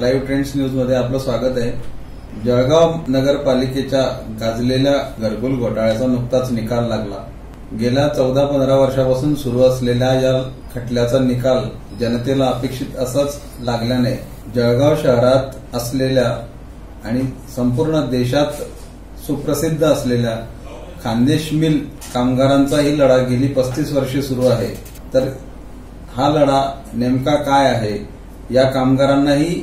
Live trends न्यूजमध्ये आपलं स्वागत आहे. जळगाव नगरपालिकेच्या गाजलेल्या घरकुल घोटाळ्याचा नुकताच निकाल लागला. गेल्या चौदा पंधरा वर्षापासून सुरू असलेल्या या खटल्याचा निकाल जनतेला अपेक्षित असाच लागल्याने जळगाव शहरात असलेल्या आणि संपूर्ण देशात सुप्रसिद्ध असलेल्या खानदेश मिल कामगारांचाही लढा गेली पस्तीस वर्षे सुरू आहे. तर हा लढा नेमका काय आहे? या कामगारांनाही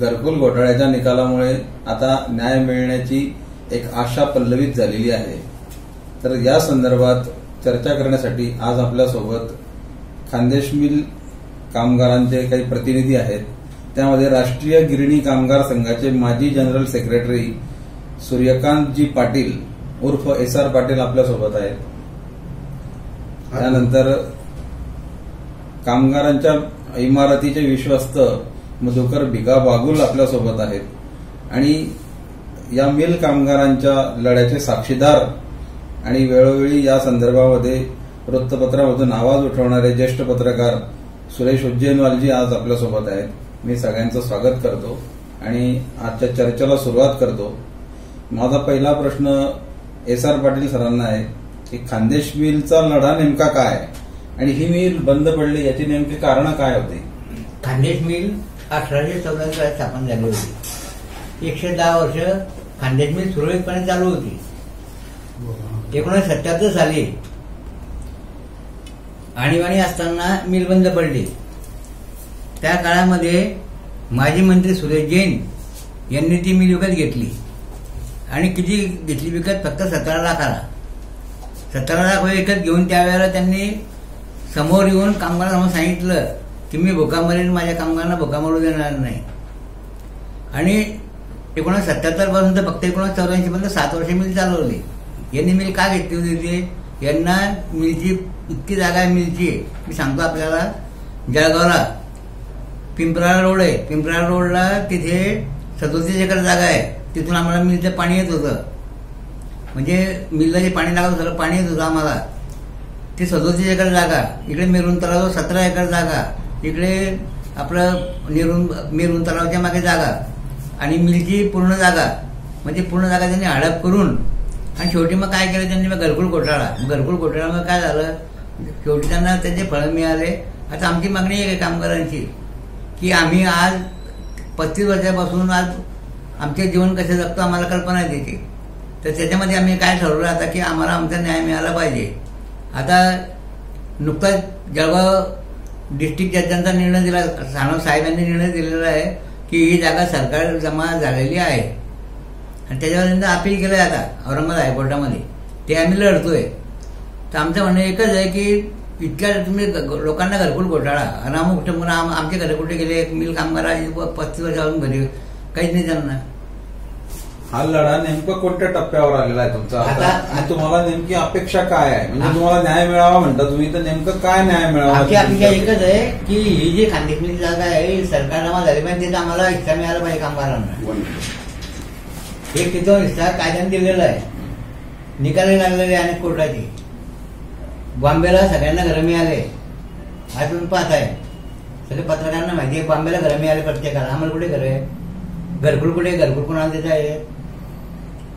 घरकुल घोटाळ्याच्या निकालामुळे आता न्याय मिळण्याची एक आशा पल्लवित झालेली आहे. तर या संदर्भात चर्चा करण्यासाठी आज आपल्यासोबत खानदेश मिल कामगारांचे काही प्रतिनिधी आहेत. त्यामध्ये राष्ट्रीय गिरणी कामगार संघाचे माजी जनरल सेक्रेटरी सूर्यकांतजी पाटील उर्फ एस आर पाटील आपल्यासोबत आहेत. त्यानंतर कामगारांच्या इमारतीचे विश्वस्त मधुकर भिगा बागुल आपल्यासोबत आहेत. आणि या मिल कामगारांच्या लढ्याचे साक्षीदार आणि वेळोवेळी या संदर्भामध्ये वृत्तपत्रामधून आवाज उठवणारे ज्येष्ठ पत्रकार सुरेश उज्जैनवालजी आज आपल्यासोबत आहेत. मी सगळ्यांचं स्वागत करतो आणि आजच्या चर्चेला सुरुवात करतो. माझा पहिला प्रश्न एस आर पाटील सरांना आहे की खानदेश मिलचा लढा नेमका काय? आणि ही मिल बंद पडली याची नेमकी कारण काय होती? खानदेश मिल अठराशे चौदा स्थापन झाली होती. एकशे दहा वर्ष खानदेश मिल सुरळीतपणे चालू होती. एकोणीसशे सत्याहत्तर साली आणीबाणी असताना मिल बंद पडली. त्या काळामध्ये माजी मंत्री सुरेश जैन यांनी ती मिल विकत घेतली. आणि किती घेतली विकत? फक्त सतरा लाखाला. सतरा लाख विकत घेऊन त्यावेळेला त्यांनी समोर येऊन कामगारांना सांगितलं की मी भोका माझ्या कामगारांना भुकामरू देणार नाही. आणि एकोणीसशे सत्याहत्तरपासून तर फक्त एकोणीसशे चौऱ्याऐंशी पर्यंत सात वर्ष मिल चालवली. यांनी मिल का घेतली होती ती? यांना मिलची इतकी जागा आहे. मिलची मी सांगतो आपल्याला जळगावला पिंपराळा रोड आहे. पिंपराळा रोडला तिथे सदोतीस एकर जागा आहे. तिथून आम्हाला मिलचं पाणी येत होतं. म्हणजे मिलला जे पाणी लागत होतं पाणी येत होतं आम्हाला. ती सदोतीस एकर जागा. इकडे मेरून तलाव सतरा एकर जागा. इकडे आपलं नेरून मेरून तलावाच्या मागे जागा आणि मिलची पूर्ण जागा. म्हणजे पूर्ण जागा त्यांनी हडप करून आणि शेवटी मग काय केलं त्यांनी? मग घरकुल घोटाळा घरकुल घोटाळ्यामुळे काय झालं? शेवटी त्यांना त्याचे फळं मिळाले. आता आमची मागणी आहे कामगारांची की आम्ही आज पस्तीस वर्षापासून आज आमचे जीवन कसे जगतो आम्हाला कल्पना देते. तर त्याच्यामध्ये आम्ही काय ठरवलं आता की आम्हाला आमचा न्याय मिळाला पाहिजे. आता नुकताच जळगाव डिस्ट्रिक्ट जजांचा निर्णय दिला सानप साहेबांनी निर्णय दिलेला आहे की ही जागा सरकार जमा झालेली आहे. आणि त्याच्यावर त्यांनी अपील केलं आहे आता औरंगाबाद हायकोर्टामध्ये. ते आम्ही लढतोय. तर आमचं म्हणणं एकच आहे की इतक्या तुम्ही लोकांना घरकुल घोटाळा. अनामुक म्हणून आम आमचे घर कुठे गेले एक मिल कामगार पस्तीस वर्षापासून घरी काहीच नाही त्यांना हा लढा नेमका कोणत्या टप्प्यावर आलेला आहे तुमचा? आता तुम्हाला नेमकी अपेक्षा काय आहे? म्हणजे तुम्हाला न्याय मिळावा म्हणता तुम्ही तर नेमकं काय न्याय मिळावा? आमची अपेक्षा एकच आहे की ही जी खानदेशमधली जागा आहे ही सरकार जमा झाली पाहिजे तिथं आम्हाला हिस्सा मिळाला पाहिजे कामगारांना. एक तिथं हिस्सा कायद्याने दिलेला आहे. निकाली लागलेले अनेक कोर्टाचे. बॉम्बेला सगळ्यांना घरं मिळाले आज तुम्ही पाहत आहे. सगळे पत्रकारांना माहिती आहे बॉम्बेला घरं मिळाले प्रत्येकाला. आम्हाला कुठे घर आहे घरकुल कुठे? घरकुल कोणाला देत आहे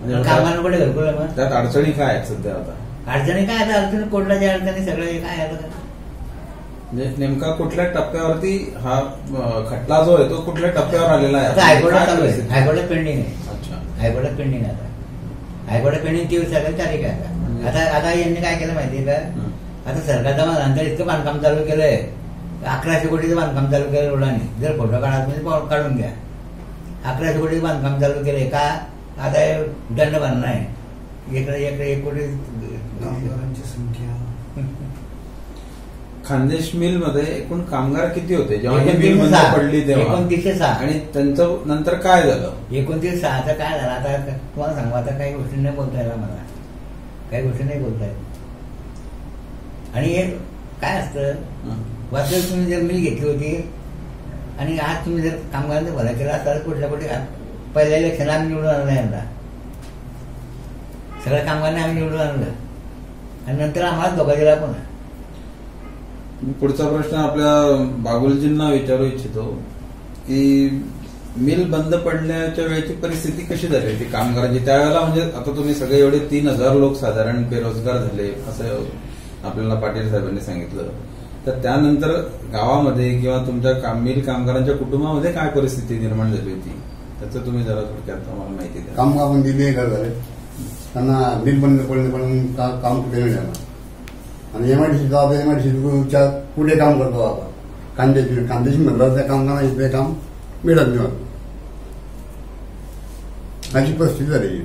म्हणजे कुठे घरकुल त्यात अडचणी काय आहेत सध्या आता? अडचणी काय आता? अडचणी कोर्टाच्या अडचणी सगळे काय आता? म्हणजे नेमका कुठल्या टप्प्यावरती हा खटला जो आहे तो कुठल्या टप्प्यावर आलेला आहे? हायकोर्टात चालू आहे? हायकोर्टात पेंडिंग आहे. अच्छा. हायकोर्टात पेंडिंग आहे आता. हायकोर्टात पेंडिंग तीस तारीख तारीख आहे म्हणजे- आता आता यांनी काय केलं माहितीये का. आता सरकारच्या नंतर इतकं बांधकाम चालू केलंय. अकराशे कोटीचं बांधकाम चालू केलं रोडाने. जर फोटो काढा म्हणजे काढून घ्या. अकराशे कोटीचं बांधकाम चालू केलंय का? आता हे दंड भरणं आहे. एक एक एक कोटी कामगारांची संख्या. खानदेश मिलमध्ये एकूण कामगार किती होते? जेव्हा ही मिल बंद. पडली तेव्हा. एकोणतीसशे सहा. आणि त्यांचं नंतर काय झालं? एकोणतीस सहाचं काय झालं? आता तुम्हाला सांगू आता काही गोष्टी नाही बोलता येणार मला. काही गोष्टी नाही बोलता येत. आणि हे काय असतं. वास्तविक तुम्ही जर मिल घेतली होती आणि आज तुम्ही जर कामगारांचा भला केला तर कुठल्या कुठे पहिल्या इलेक्शन आम्ही निवडून आणलं यांना सगळ्या कामगारांनी आम्ही निवडून आणलं. आणि नंतर आम्हाला धोका दिला पुन्हा. पुढचा प्रश्न आपल्या बागुलजींना विचारू इच्छितो की मिल बंद पडण्याच्या वेळेची परिस्थिती कशी झाली? होती कामगारांची त्यावेळेला म्हणजे आता तुम्ही सगळे एवढे तीन हजार लोक साधारण बेरोजगार झाले असं आपल्याला पाटील साहेबांनी सांगितलं. तर त्यानंतर गावामध्ये किंवा तुमच्या काम मिल कामगारांच्या कुटुंबामध्ये काय परिस्थिती निर्माण झाली होती? त्याचं तुम्ही जरा थोडक्यात आम्हाला माहिती द्या. कामगार म्हणजे बेघर झाले त्यांना बिल बंद पडले पण का- काम कुठे नाही जाणार. आणि एमआयडीसी आता एमआयडीसीच्या पुढे काम करतो आता कांद्याची कांद्याची म्हणलं त्या कामगारांना इथे काम मिळत नाही. अशी परिस्थिती झाली.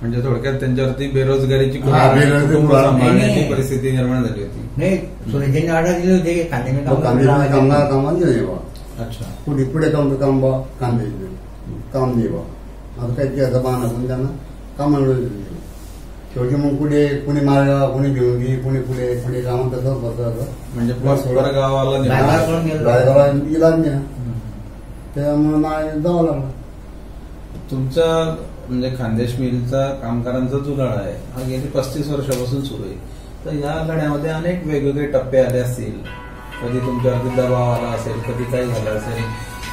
म्हणजे थोडक्यात त्यांच्यावरती बेरोजगारीची हा, सांभाळण्याची. परिस्थिती निर्माण झाली होती. नाही ऑर्डर दिली होती तो कांद्याची कामगार कामाला नाही बा. अच्छा. पुढे पुढे काम काम बा कांद्याची काम नाही बा आता काही त्याचा बहाणा पण त्यांना कामाला दिली. शेवटी मग पुढे कुणी मारगाव कुणी भिवंगी कुणी पुढे पुढे काम तसं बसत म्हणजे गावाला इलाज नाही. त्यामुळे नाही जावं लागलं. तुमचा म्हणजे खानदेश मिलचा कामगारांचा जो लढा आहे. हा गेली पस्तीस वर्षापासून सुरू आहे. तर या लढ्यामध्ये अनेक वेगवेगळे टप्पे आले असतील. कधी तुमच्यावरती दबाव आला असेल कधी काही झालं असेल.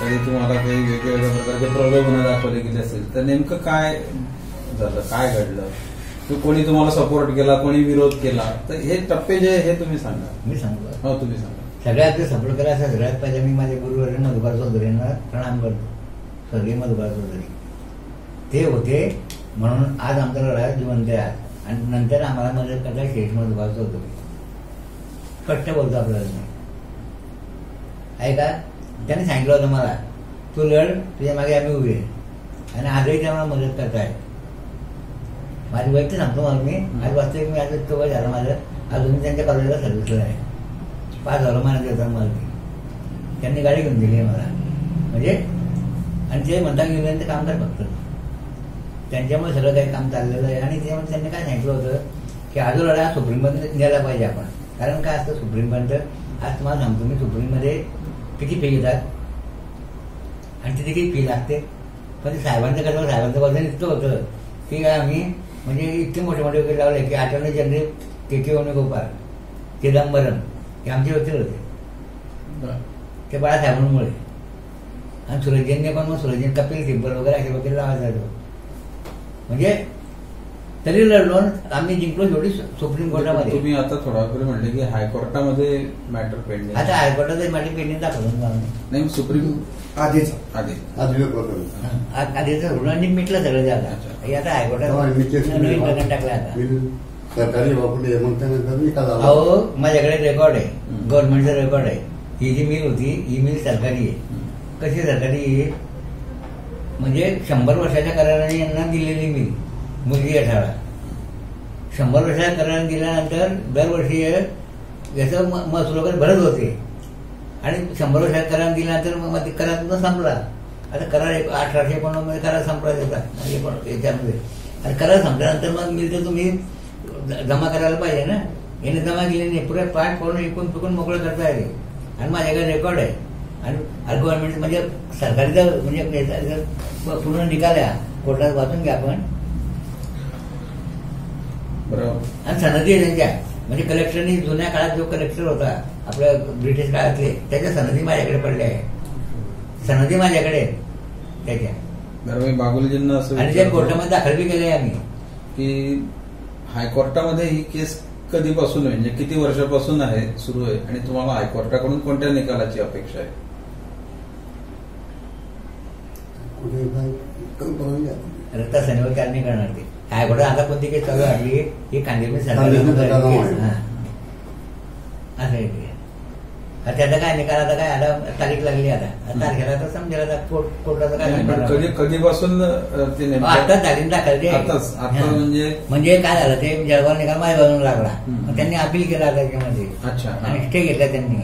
कधी तुम्हाला काही वेगवेगळ्या प्रकारचे प्रलोभनं दाखवले गेले असेल तर नेमकं काय झालं? काय घडलं? की कोणी तुम्हाला सपोर्ट केला कोणी विरोध केला? तर हे टप्पे जे हे तुम्ही सांगा. मी सांगतो. हो तुम्ही सांगा. सगळ्यात सपोर्ट करायचं सगळ्यात पहिले मी माझे गुरुवर मधुकर चौधरींना प्रणाम करतो. स्वर्गीय मधुकर चौधरी. ते होते म्हणून आज आमचा लढा जिवंत आहे. आणि नंतर आम्हाला मदत करता शेष मधुकर चौधरी. स्पष्ट बोलतो आपल्याला मी. आहे का? त्याने सांगितलं होतं मला तू लढ तुझ्या मागे आम्ही उभे आहे. आणि आजही त्या मला मदत करताय माझी वैयक्तिक सांगतो मग मी आज वास्तविक मी आज तो वय झालं माझं अजून मी त्यांच्या कॉलेजला सर्व्हिसला आहे. पाच हजार महिन्यात देतात मला मी. त्यांनी गाडी घेऊन दिली आहे मला. म्हणजे आणि ते मतदान युनियनचं काम कर फक्त. त्यांच्यामुळे सगळं काही काम चाललेलं आहे. आणि ते त्यांनी काय सांगितलं होतं की आजो लढा लढा सुप्रीमपर्यंत न्यायला पाहिजे आपण. कारण काय असतं सुप्रीमपर्यंत आज तुम्हाला सांगतो मी सुप्रीममध्ये किती फी घेतात आणि तिथे किती फी लागते. पण ते साहेबांचं कसं साहेबांचं वजन इतकं होतं. की काय आम्ही म्हणजे इतके मोठे मोठे वकील लावले की अटॉर्नी जनरल के के वेणुगोपाल चिदंबरम हे आमचे वकील होते. ते बाळासाहेबांमुळे. आणि सुरजनने पण मग सुरजन कपिल सिब्बल वगैरे असे वकील लावायचा तो म्हणजे तरी लढलो आम्ही जिंकलो शेवटी सुप्रीम कोर्टामध्ये तुम्ही आता थोडा वेळ म्हणले की हायकोर्टामध्ये मॅटर पेंडिंग आता हायकोर्टात माझी पेंडिंग मी. नाही सुप्रीम आधीच. आधीचं. ऋणांनी मिटलं सगळं आता. हे हायकोर्टात नवीन प्रकरण टाकलं आता. सरकारी अहो माझ्याकडे रेकॉर्ड आहे. गव्हर्नमेंटचा रेकॉर्ड आहे. ही जी मिल होती ही मिल सरकारी आहे. कशी सरकारी आहे? म्हणजे शंभर वर्षाच्या कराराने यांना दिलेली मिल मुलगी अठरा शंभर वर्षात कराराने दिल्यानंतर दरवर्षी याचं म- महसूल वगैरे भरत होते. आणि शंभर वर्षात करार दिल्यानंतर मग मग ते करार संपला. आता करार एक- अठराशे एकोणमध्ये म्हणजे करार संपला त्याचा. म्हणजे पण याच्यामध्ये आणि करार संपल्यानंतर मग मी तर तुम्ही जमा करायला पाहिजे ना. याने जमा केली नाही. पुरे पाठ करून एकूण चुकून मोकळं करता येते आणि माझ्याकडे रेकॉर्ड आहे. आणि गव्हर्नमेंट म्हणजे सरकारचं म्हणजे पूर्ण निकाल आहे. कोर्टात वाचून घ्या आपण. बरोबर. आणि सनदी आहे त्यांच्या. म्हणजे कलेक्टरनी जुन्या काळात जो कलेक्टर होता आपल्या ब्रिटिश काळातले त्याच्या सनदी माझ्याकडे पडल्या आहे सनदी माझ्याकडे त्याच्या. बरं मी बागुलजींना असं आणि त्या कोर्टामध्ये दाखल बी केले आम्ही. की हायकोर्टामध्ये ही केस कधीपासून आहे? म्हणजे किती वर्षापासून आहे सुरू आहे? आणि तुम्हाला हायकोर्टाकडून कोणत्या निकालाची अपेक्षा आहे. रस्ता शनिवार काय नाही करणार ते. हायकोर्टात आता कोणती केस चालू ही केस. आहे. हा. असं आता त्याचा काय निकाल आता काय आता तारीख लागली आता आता तारखेला तर समजेल आता कोर्ट कोर्टाचं काय. कधीपासून अं, ते नेमकं- आताच तारीख दाखल ते आता हा. म्हणजे म्हणजे काय झालं ते जळगाव निकाल माझ्या बाजूला लागला त्यांनी अपील केला त्याच्यामध्ये अच्छा हा. आणि स्टे घेतला त्यांनी.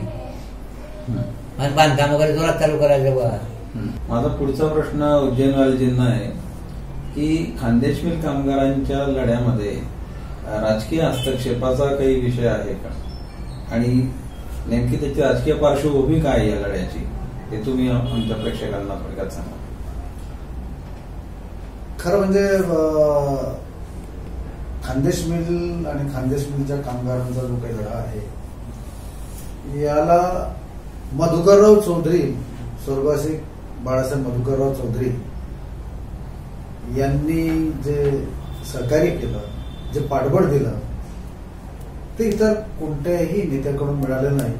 आणि बांधकाम वगैरे जोरात चालू करायचं बा हम्म. माझा पुढचा प्रश्न उज्जैनवालजींना आहे की खानदेशमील कामगारांच्या लढ्यामध्ये राजकीय हस्तक्षेपाचा काही विषय आहे का? आणि नेमकी त्याची राजकीय पार्श्वभूमी काय आहे या लढ्याची ते तुम्ही आमच्या प्रेक्षकांना थोडक्यात सांगा. खरं म्हणजे खानदेश मिल आणि खानदेश मिलच्या कामगारांचा जो काही लढा आहे याला मधुकरराव चौधरी स्वर्गवासी बाळासाहेब मधुकरराव चौधरी यांनी जे सहकार्य केलं जे पाठबळ दिलं ते इतर कोणत्याही नेत्याकडून मिळालं नाही.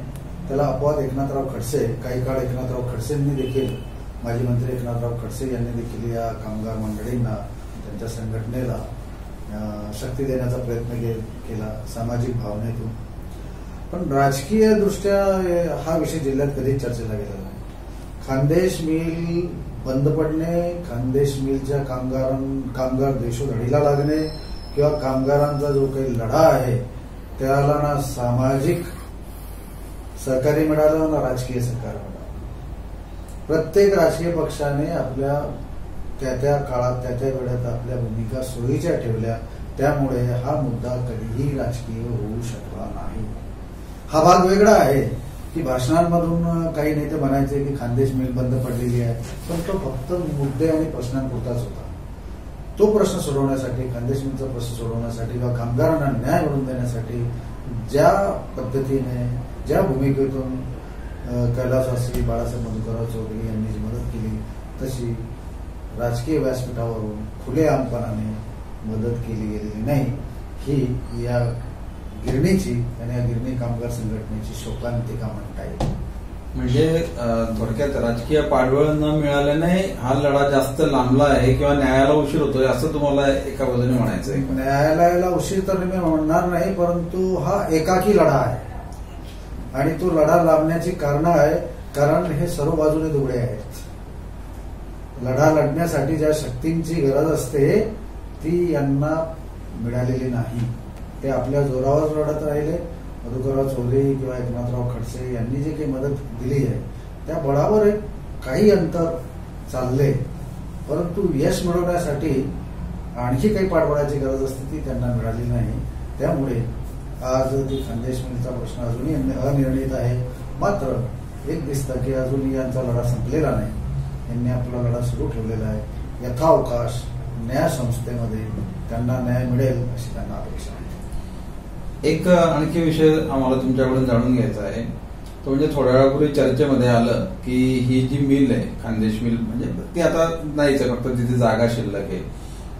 त्याला अपवाद एकनाथराव खडसे काही काळ एकनाथराव खडसेंनी देखील माजी मंत्री एकनाथराव खडसे यांनी देखील या कामगार मंडळींना त्यांच्या संघटनेला शक्ती देण्याचा प्रयत्न के- केला सामाजिक भावनेतून. पण राजकीय दृष्ट्या हा विषय जिल्ह्यात कधीच चर्चेला गेला नाही. खानदेश मिल बंद पडणे खानदेश मिलच्या कामगार कामगार देशोधडीला लागणे किंवा कामगारांचा जो काही लढा आहे त्याला ना सामाजिक सहकार्य मिळालं ना राजकीय सहकार्य मिळालं. प्रत्येक राजकीय पक्षाने आपल्या त्या त्या काळात त्या त्या वेळात आपल्या भूमिका सोयीच्या ठेवल्या त्यामुळे हा मुद्दा कधीही राजकीय होऊ शकला नाही. हा भाग वेगळा आहे. की भाषणांमधून काही नेते म्हणायचे की खानदेश मिल बंद पडलेली आहे. पण तो फक्त मुद्दे आणि प्रश्नांपुरताच होता. तो प्रश्न सोडवण्यासाठी खानदेश मिलचा प्रश्न सोडवण्यासाठी किंवा कामगारांना न्याय मिळवून देण्यासाठी ज्या पद्धतीने ज्या भूमिकेतून कैलासवासी बाळासाहेब मधुकरराव चौधरी यांनी जी मदत केली तशी राजकीय व्यासपीठावरून खुलेआमपणाने मदत केली गेलेली नाही. ही या गिरणीची आणि या गिरणी कामगार संघटनेची शोकांतिका म्हणता येईल. म्हणजे थोडक्यात राजकीय पाठबळ न मिळाल्याने हा लढा जास्त लांबला आहे किंवा न्यायाला उशीर होतोय असं तुम्हाला एका बाजूने म्हणायचंय? न्यायालयाला उशीर तर मी म्हणणार नाही परंतु हा एकाकी लढा आहे. आणि तो लढा लांबण्याची कारण आहे कारण हे सर्व बाजूने दुबळे आहेत. लढा लढण्यासाठी ज्या शक्तींची गरज असते ती यांना मिळालेली नाही. ते आपल्या जोरावर लढत राहिले. मधुकरराव चौधरी किंवा एकनाथराव खडसे यांनी जे काही मदत दिली आहे त्या बळावर एक काही अंतर चालले. परंतु यश मिळवण्यासाठी आणखी काही पाठबळाची गरज असते ती त्यांना मिळाली नाही. त्यामुळे आज ती खानदेश प्रश्न अजूनही अनिर्णित आहे. मात्र एक दिसतं की अजूनही यांचा लढा संपलेला नाही. यांनी आपला लढा सुरू ठेवलेला आहे. यथावकाश न्याय संस्थेमध्ये त्यांना न्याय मिळेल अशी त्यांना अपेक्षा आहे. एक आणखी विषय आम्हाला तुमच्याकडून जाणून घ्यायचा आहे. तो म्हणजे थोड्या वेळापूर्वी चर्चेमध्ये आलं की ही जी मिल आहे खानदेश मिल म्हणजे ती आता नाहीच आहे फक्त तिथे जागा शिल्लक आहे.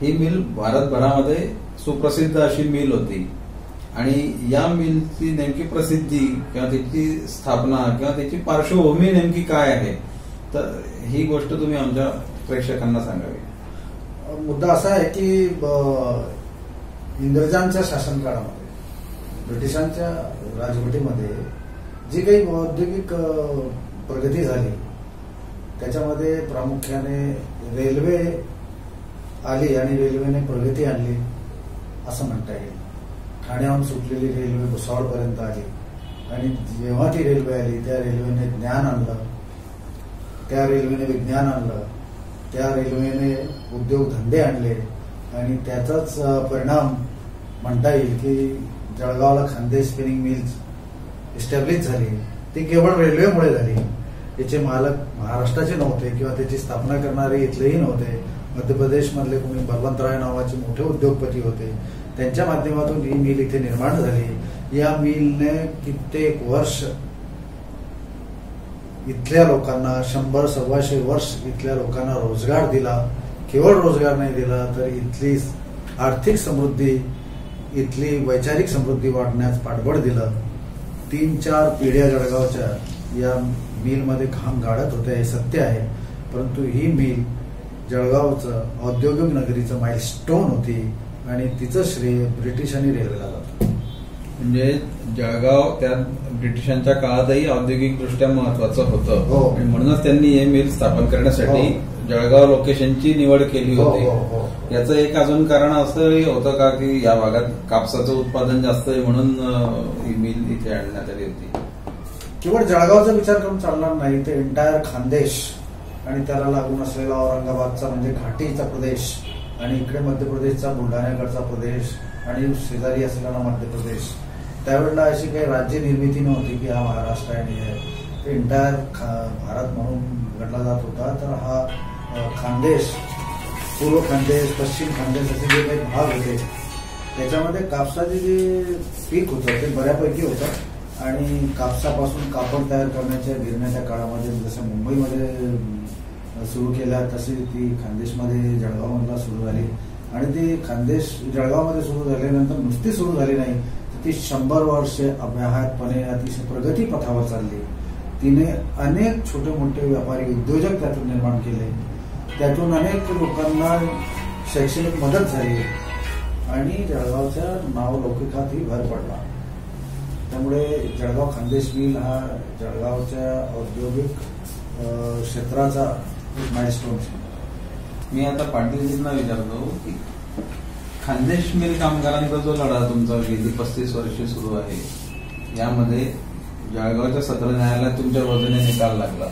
ही मिल भारतभरामध्ये सुप्रसिद्ध अशी मिल होती. आणि या मिलची नेमकी प्रसिद्धी किंवा त्याची स्थापना किंवा त्याची पार्श्वभूमी नेमकी काय आहे तर ही गोष्ट तुम्ही आमच्या प्रेक्षकांना सांगावी. मुद्दा असा आहे की ब- इंग्रजांच्या शासनकाळामध्ये ब्रिटिशांच्या राजवटीमध्ये जी काही औद्योगिक प्रगती झाली त्याच्यामध्ये प्रामुख्याने रेल्वे आली आणि रेल्वेने प्रगती आणली असं म्हणता येईल. ठाण्याहून सुटलेली रेल्वे भुसावळपर्यंत आली. आणि जेव्हा ती रेल्वे आली त्या रेल्वेने ज्ञान आणलं. त्या रेल्वेने विज्ञान आणलं. त्या रेल्वेने उद्योगधंदे आणले. आणि त्याचाच परिणाम म्हणता येईल की जळगावला खानदेश स्पिनिंग मिल्स इस्टॅब्लिश झाली. ती केवळ रेल्वेमुळे झाली. याचे मालक महाराष्ट्राचे नव्हते किंवा त्याची स्थापना करणारे इथलेही नव्हते. मध्य प्रदेशमधले कोणी बलवंतराय नावाचे मोठे उद्योगपती होते. त्यांच्या माध्यमातून ही मिल इथे निर्माण झाली. या मिलने कित्येक वर्ष इथल्या लोकांना शंभर सव्वाशे वर्ष इथल्या लोकांना रोजगार दिला. केवळ रोजगार नाही दिला तर इथली आर्थिक समृद्धी इथली वैचारिक समृद्धी वाढण्यास पाठबळ दिलं तीन चार पिढ्या जळगावच्या या मिलमध्ये घाम गाडत होत्या हे सत्य आहे परंतु ही मिल जळगावचं औद्योगिक नगरीचं माइलस्टोन होती आणि तिचं श्रेय ब्रिटिश आणि रेल्वेला जातं म्हणजे जळगाव त्या ब्रिटिशांच्या काळातही औद्योगिक दृष्ट्या महत्वाचं होतं हो. आणि म्हणूनच त्यांनी हे मिल स्थापन करण्यासाठी हो. जळगाव लोकेशनची निवड केली हो, होती हो, हो. याचं एक अजून कारण असंही होतं का की या भागात कापसाचं उत्पादन जास्त आहे म्हणून ही मिल इथे आणण्यात आली होती? केवळ जळगावचा विचार करून चालणार नाही ते एंटायर खानदेश आणि त्याला लागून असलेला औरंगाबादचा म्हणजे घाटीचा प्रदेश आणि इकडे मध्य प्रदेशचा बुलढाण्याकडचा प्रदेश आणि शेजारी असलेला मध्य प्रदेश. त्यावेळेला अशी काही राज्य निर्मिती नव्हती की हा महाराष्ट्र आहे आणि एंटायर भारत म्हणून घडला जात होता. तर हा खानदेश पूर्व खानदेश पश्चिम खानदेश असे जे काही भाग होते त्याच्यामध्ये कापसाचे जे पीक होतं ते बऱ्यापैकी होतं. आणि कापसापासून कापड तयार करण्याच्या गिरण्याच्या काळामध्ये जसं मुंबईमध्ये सुरू केल्या तशी ती खानदेशमध्ये जळगावमधला सुरू झाली. आणि ती खानदेश जळगावमध्ये सुरू झाल्यानंतर नुसती सुरू झाली नाही तर ती शंभर वर्षे अभ्याहतपणे अतिशय प्रगती पथावर चालली. तिने अनेक छोटे मोठे व्यापारी उद्योजक त्यातून निर्माण केले. त्यातून अनेक लोकांना शैक्षणिक मदत झाली आणि जळगावच्या नावलौकिकातही भर पडला. त्यामुळे जळगाव खानदेश मिल हा जळगावच्या औद्योगिक क्षेत्राचा एक माइलस्टोन मी आता पाटीलजींना विचारतो की खानदेश मिल कामगारांचा जो लढा तुमचा गेली पस्तीस वर्षे सुरू आहे यामध्ये जळगावच्या सत्र न्यायालयात तुमच्या बाजूने निकाल लागला.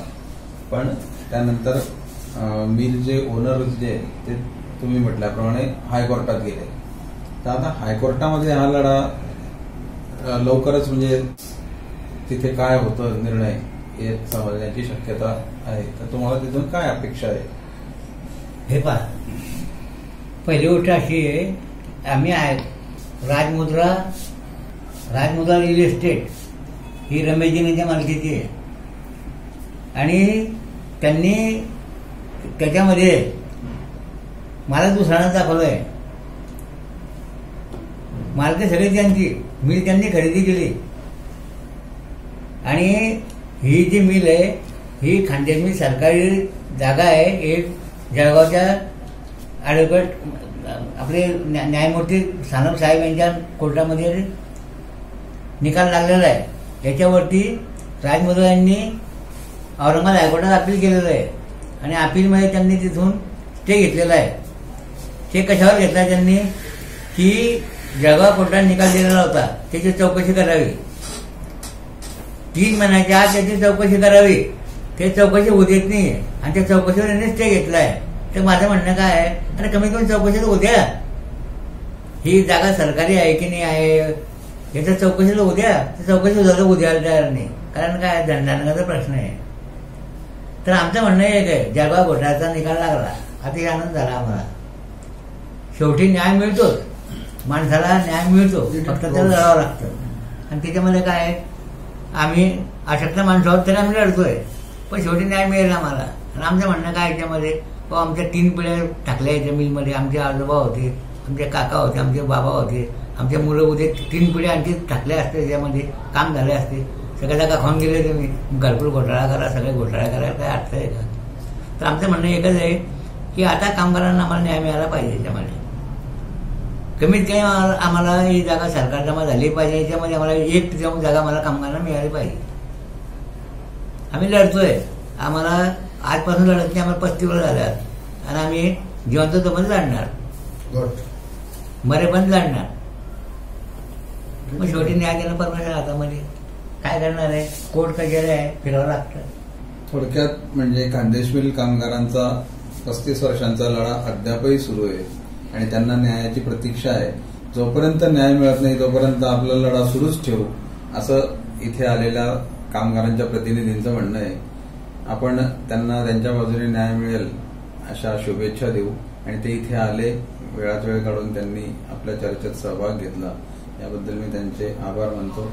पण त्यानंतर मिल जे ओनर जे ते तुम्ही म्हटल्याप्रमाणे हायकोर्टात गेले. तर आता हायकोर्टामध्ये हा लढा लवकरच म्हणजे तिथे काय होतं निर्णय हे समजण्याची शक्यता आहे. तर तुम्हाला तिथून काय अपेक्षा आहे? हे पहा. पहिली गोष्ट अशी आहे आम्ही आहे राजमुद्रा राजमुद्रा रिअल इस्टेट ही रमेशजींच्या मालकीची आहे. आणि त्यांनी त्याच्यामध्ये मला दुसऱ्यानं दाखवलं आहे मालकी सगळी त्यांची मिल त्यांनी खरेदी केली. आणि ही जी मिल आहे ही खानदेश मिल सरकारी जागा आहे एक जळगावच्या ॲडव्होकेट आपले न्या- न्यायमूर्ती सानप साहेब यांच्या कोर्टामध्ये निकाल लागलेला आहे. याच्यावरती राजमुद्रा यांनी औरंगाबाद हायकोर्टात अपील केलेलं आहे. आणि अपीलमध्ये त्यांनी तिथून स्टे घेतलेला आहे. ते कशावर घेतला त्यांनी? की जळगाव कोर्टाने निकाल दिलेला होता त्याची चौकशी करावी. तीन महिन्याच्या आत त्याची चौकशी करावी. ते चौकशी होत येत नाही आणि त्या चौकशीवर यांनी स्टे घेतलाय तर माझं म्हणणं काय आहे? आणि कमीत कमी चौकशी तर उद्या ही जागा सरकारी आहे की नाही आहे? याच्या चौकशीला उद्या त्या चौकशी झालं उद्या तयार नाही. कारण काय? दंडानगाचा प्रश्न आहे. तर आमचं म्हणणं एक आहे जळगाव घोटाळ्याचा निकाल लागला अतिशय आनंद झाला आम्हाला. शेवटी न्याय मिळतोच माणसाला न्याय मिळतो फक्त त्याला लढावं लागतं. आणि त्याच्यामध्ये काय आहे? आम्ही अशक्त माणसं आहोत तरी आम्ही लढतोय. पण शेवटी न्याय मिळेल आम्हाला. आणि आमचं म्हणणं काय याच्यामध्ये? हो आमच्या तीन पिढ्या टाकल्या याच्या मिलमध्ये. आमचे आजोबा होते आमचे काका होते आमचे बाबा होते आमचे मुलं उद्या तीन पिढ्या आणखी टाकल्या असते त्याच्यामध्ये काम झाले असते. सगळ्या जागा खाऊन गेले तुम्ही? घरकुल घोटाळा करा सगळे घोटाळा करा काय अर्थ आहे का? तर आमचं म्हणणं एकच आहे की आता कामगारांना आम्हाला न्याय मिळाला पाहिजे याच्यामध्ये. कमीत कमी आम्हाला आम्हाला ही जागा सरकार जमा झाली पाहिजे याच्यामध्ये आम्हाला एक जाऊन जागा मला कामगारांना मिळाली पाहिजे. आम्ही लढतोय. आम्हाला आजपासून लढत नाही आम्हाला पस्तीस वर्ष झाल्यात. आणि आम्ही जिवंत पण लढणार. मरे पण लढणार. मग शेवटी न्याय देणं परमेश्वर हातामध्ये. काय करणार आहे कोर्ट कचेरी आहे फिरावं लागतं. थोडक्यात म्हणजे खानदेश कामगारांचा पस्तीस वर्षांचा लढा अद्यापही सुरू आहे आणि त्यांना न्यायाची प्रतीक्षा आहे. जोपर्यंत न्याय मिळत नाही तोपर्यंत आपला लढा सुरूच ठेवू असं इथे आलेल्या कामगारांच्या प्रतिनिधींचं म्हणणं आहे. आपण त्यांना त्यांच्या बाजूने न्याय मिळेल अशा शुभेच्छा देऊ. आणि ते इथे आले वेळात वेळ काढून त्यांनी आपल्या चर्चेत सहभाग घेतला. याबद्दल मी त्यांचे आभार मानतो.